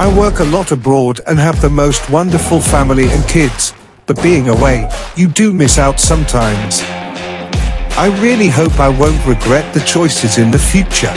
I work a lot abroad and have the most wonderful family and kids, but being away, you do miss out sometimes. I really hope I won't regret the choices in the future.